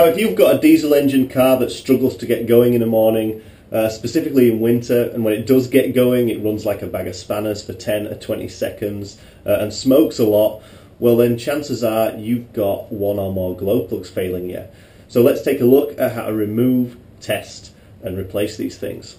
Now, if you've got a diesel engine car that struggles to get going in the morning, uh, specifically in winter, and when it does get going, it runs like a bag of spanners for 10 or 20 seconds uh, and smokes a lot, well, then chances are you've got one or more glow plugs failing you. So let's take a look at how to remove, test, and replace these things.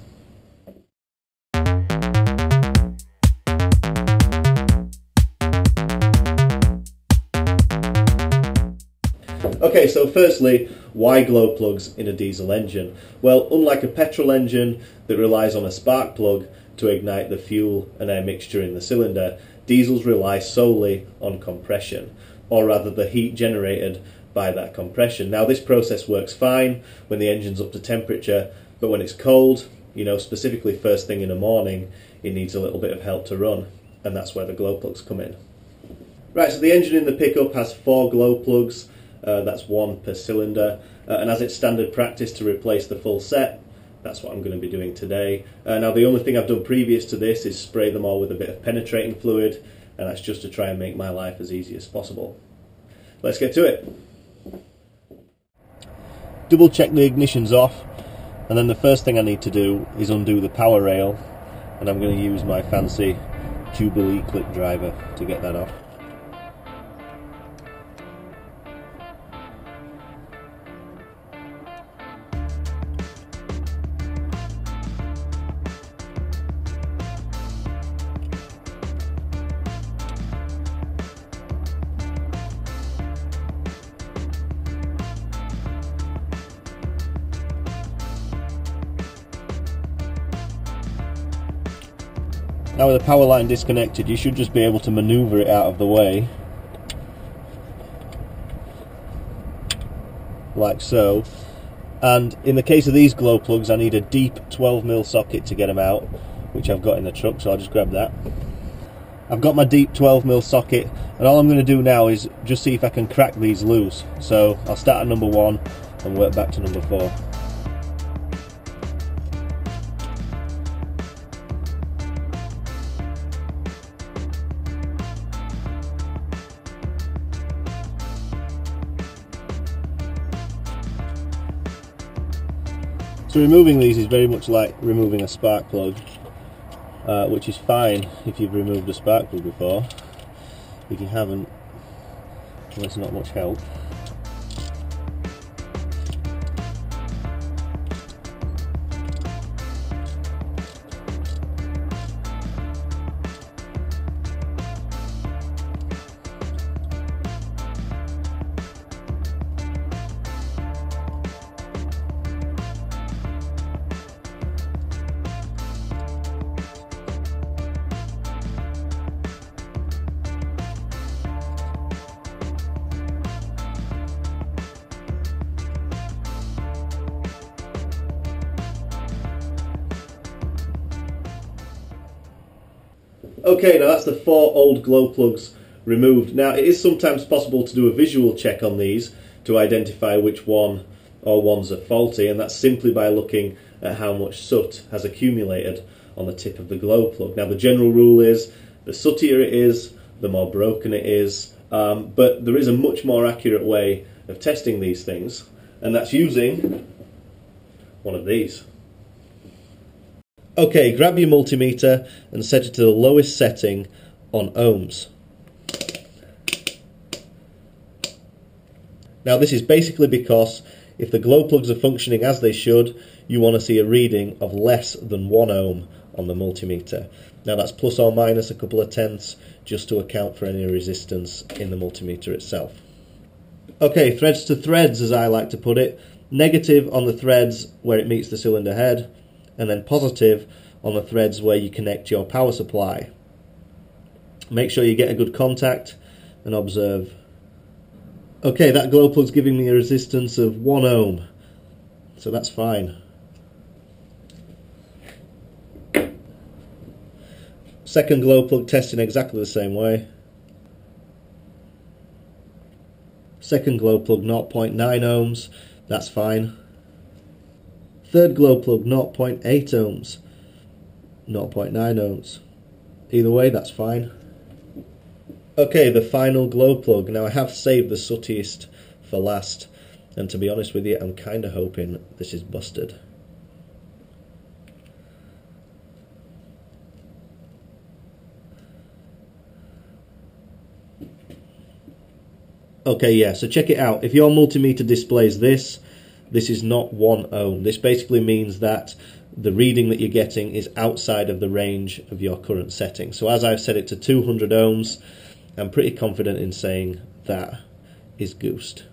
Okay, so firstly, why glow plugs in a diesel engine? Well, unlike a petrol engine that relies on a spark plug to ignite the fuel and air mixture in the cylinder, diesels rely solely on compression, or rather the heat generated by that compression. Now, this process works fine when the engine's up to temperature, but when it's cold, you know, specifically first thing in the morning, it needs a little bit of help to run, and that's where the glow plugs come in. Right, so the engine in the pickup has four glow plugs, uh, that's one per cylinder, uh, and as it's standard practice to replace the full set, that's what I'm going to be doing today. Uh, now the only thing I've done previous to this is spray them all with a bit of penetrating fluid, and that's just to try and make my life as easy as possible. Let's get to it. Double check the ignition's off, and then the first thing I need to do is undo the power rail, and I'm going to use my fancy Jubilee clip driver to get that off. Now with the power line disconnected, you should just be able to maneuver it out of the way. Like so. And in the case of these glow plugs, I need a deep 12mm socket to get them out, which I've got in the truck, so I'll just grab that. I've got my deep 12mm socket, and all I'm going to do now is just see if I can crack these loose. So I'll start at number one and work back to number four. So removing these is very much like removing a spark plug, uh, which is fine if you've removed a spark plug before. If you haven't, well, it's not much help. Okay, now that's the four old glow plugs removed. Now it is sometimes possible to do a visual check on these to identify which one or ones are faulty and that's simply by looking at how much soot has accumulated on the tip of the glow plug. Now the general rule is the sootier it is, the more broken it is, um, but there is a much more accurate way of testing these things and that's using one of these. Okay, grab your multimeter and set it to the lowest setting on ohms. Now this is basically because if the glow plugs are functioning as they should, you want to see a reading of less than 1 ohm on the multimeter. Now that's plus or minus a couple of tenths just to account for any resistance in the multimeter itself. Okay, threads to threads as I like to put it. Negative on the threads where it meets the cylinder head, and then positive on the threads where you connect your power supply. Make sure you get a good contact and observe. Okay, that glow plug's giving me a resistance of 1 ohm, so that's fine. Second glow plug testing exactly the same way. Second glow plug 0.9 ohms, that's fine. Third glow plug 0.8 ohms, 0.9 ohms. Either way, that's fine. Okay, the final glow plug. Now I have saved the sootiest for last. And to be honest with you, I'm kind of hoping this is busted. Okay, yeah, so check it out. If your multimeter displays this, this is not 1 ohm. This basically means that the reading that you're getting is outside of the range of your current setting. So as I've set it to 200 ohms, I'm pretty confident in saying that is goosed.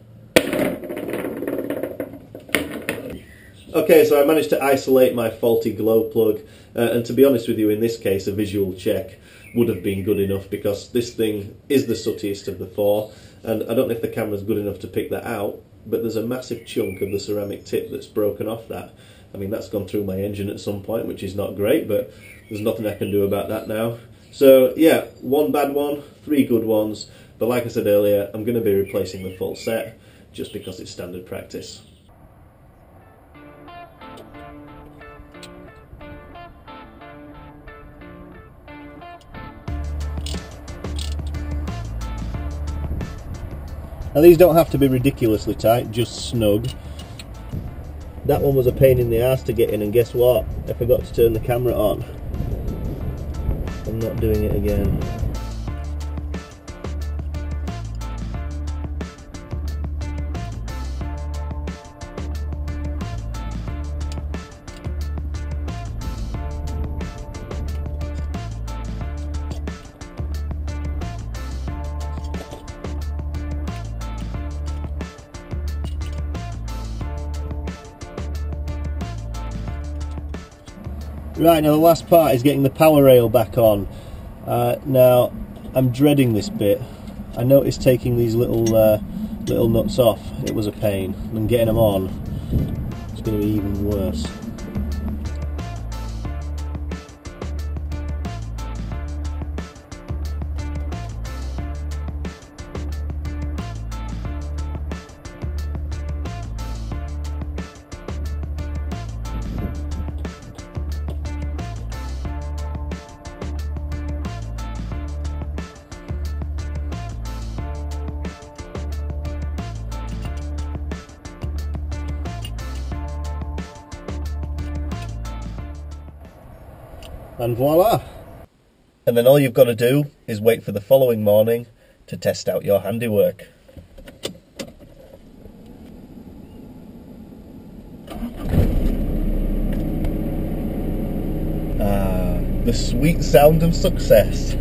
Okay, so I managed to isolate my faulty glow plug, uh, and to be honest with you, in this case, a visual check would have been good enough because this thing is the sootiest of the four, and I don't know if the camera's good enough to pick that out, but there's a massive chunk of the ceramic tip that's broken off that. I mean, that's gone through my engine at some point, which is not great, but there's nothing I can do about that now. So, yeah, one bad one, three good ones, but like I said earlier, I'm going to be replacing the full set just because it's standard practice. Now these don't have to be ridiculously tight, just snug. That one was a pain in the ass to get in and guess what? I forgot to turn the camera on. I'm not doing it again. Right, now the last part is getting the power rail back on. Uh, now, I'm dreading this bit. I noticed taking these little uh, little nuts off, it was a pain. And getting them on, it's going to be even worse. And voila. And then all you've got to do is wait for the following morning to test out your handiwork. Ah, the sweet sound of success.